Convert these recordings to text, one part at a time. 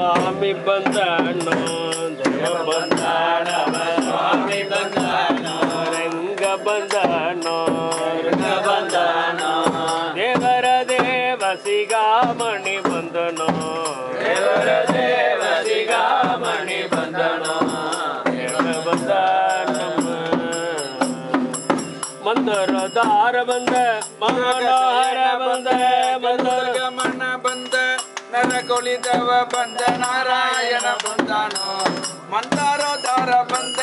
ಸ್ವಾಮಿ ಬಂದನೋ ದೇವ ಬಂದನವ ಸ್ವಾಮಿ ಬಂದನೋ ರಂಗ ಬಂದನೋ ರಂಗ ಬಂದನೋ ದೇವರ ದೇವ ಸಿಗಾಮಣಿ ಬಂದನೋ ದೇವರ ದೇವ ಸಿಗಾಮಣಿ ಬಂದನೋ ದೇವ ಬಂದನಮ್ಮ ಮಂದರ ದಾರ ಬಂದ ಮನೋಹರ ಬಂದ ಮಂದರ ಗಮನ ಬಂದ ನರಕೊಳಿದವ ಬಂದ ನಾರಾಯಣ ಬಂದನೋ? ಮಂದಾರೋದಾರ ಬಂದ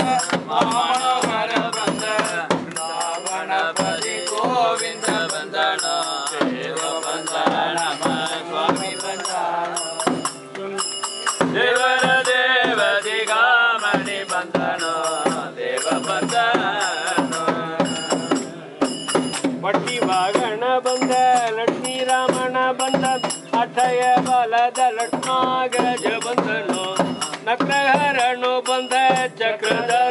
ಮನೋಹರ ಬಂದ. ಪರಿ ಗೋವಿಂದ ಬಂದನೋ? ದೇವ ಬಂದನಮ ಸ್ವಾಮಿ ಬಂದನೋ? ದೇವರ ದೇವ ದಿಗಾಮಣಿ ಬಂದನೋ? ದೇವ ಬಂದನೋ? ಪಟ್ಟಿ ವಾಗಣ ಬಂದ, ಲಕ್ಷ್ಮೀ ರಾಮಣ ಬಂದ ಅಕ್ಷಯ ಬಲದ ಲಕ್ಷ್ಮಗ್ರಜ ಬಂದನು. ನಕ್ರಹರನು ಬಂದ ಚಕ್ರದ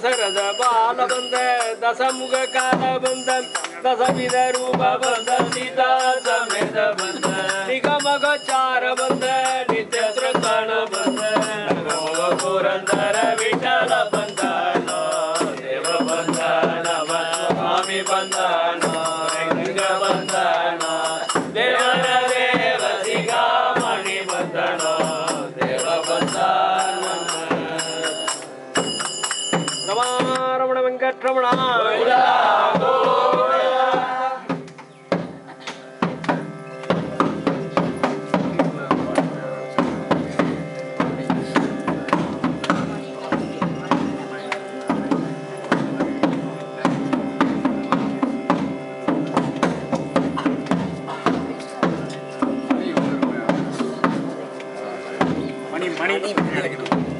தசரத பால வந்த தசமுக கால வந்த தசவித ரூப வந்த சீதா சமேத வந்த நிகமக சார வந்த ரமாரமண வெங்கட்ரமணா மணி மணி. நடக்குது